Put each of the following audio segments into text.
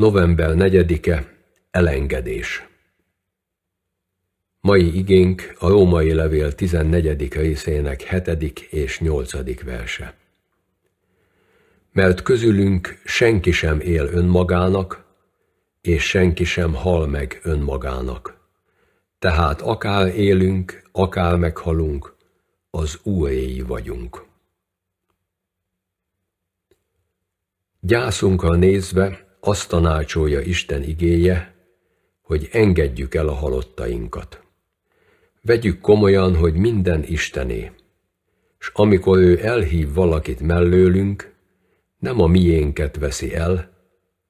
November 4-e Elengedés Mai igénk a római levél 14. részének 7. és 8. verse. Mert közülünk senki sem él önmagának, és senki sem hal meg önmagának. Tehát akár élünk, akár meghalunk, az úréi vagyunk. Gyászunkra nézve azt tanácsolja Isten igéje, hogy engedjük el a halottainkat. Vegyük komolyan, hogy minden Istené, és amikor ő elhív valakit mellőlünk, nem a miénket veszi el,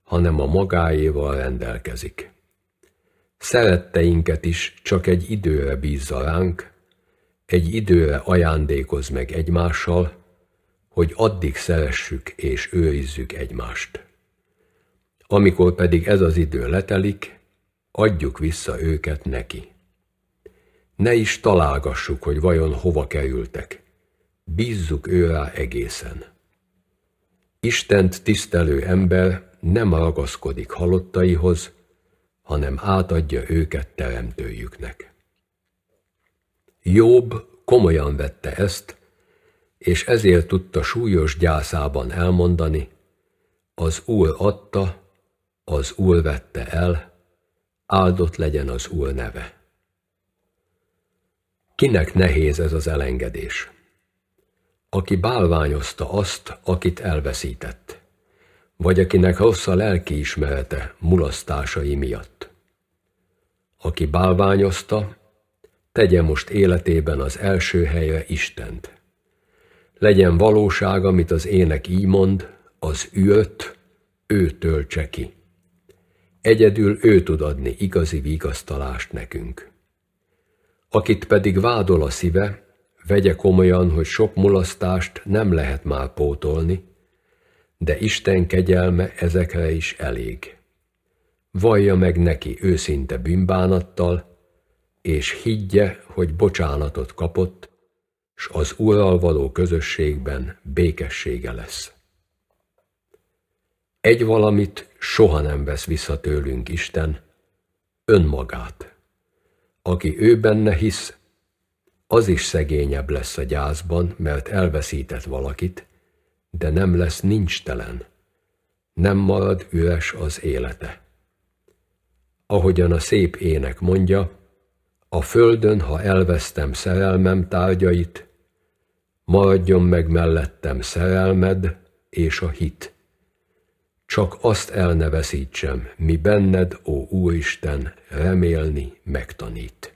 hanem a magáéval rendelkezik. Szeretteinket is csak egy időre bízza ránk, egy időre ajándékoz meg egymással, hogy addig szeressük és őrizzük egymást. Amikor pedig ez az idő letelik, adjuk vissza őket neki. Ne is találgassuk, hogy vajon hova kerültek. Bízzuk őrá egészen. Istent tisztelő ember nem ragaszkodik halottaihoz, hanem átadja őket teremtőjüknek. Jobb komolyan vette ezt, és ezért tudta súlyos gyászában elmondani, az Úr adta, az Úr vette el, áldott legyen az Úr neve. Kinek nehéz ez az elengedés? Aki bálványozta azt, akit elveszített, vagy akinek rossz a lelkiismerete mulasztásai miatt. Aki bálványozta, tegye most életében az első helyre Istent. Legyen valóság, amit az ének így mond, az űrt, ő töltse ki. Egyedül ő tud adni igazi vigasztalást nekünk. Akit pedig vádol a szíve, vegye komolyan, hogy sok mulasztást nem lehet már pótolni, de Isten kegyelme ezekre is elég. Vallja meg neki őszinte bűnbánattal, és higgye, hogy bocsánatot kapott, s az Úrral való közösségben békessége lesz. Egy valamit soha nem vesz vissza tőlünk Isten, önmagát. Aki ő benne hisz, az is szegényebb lesz a gyászban, mert elveszített valakit, de nem lesz nincstelen, nem marad üres az élete. Ahogyan a szép ének mondja, a földön, ha elvesztem szerelmem tárgyait, maradjon meg mellettem szerelmed és a hit. Csak azt el mi benned, ó Úristen, remélni megtanít.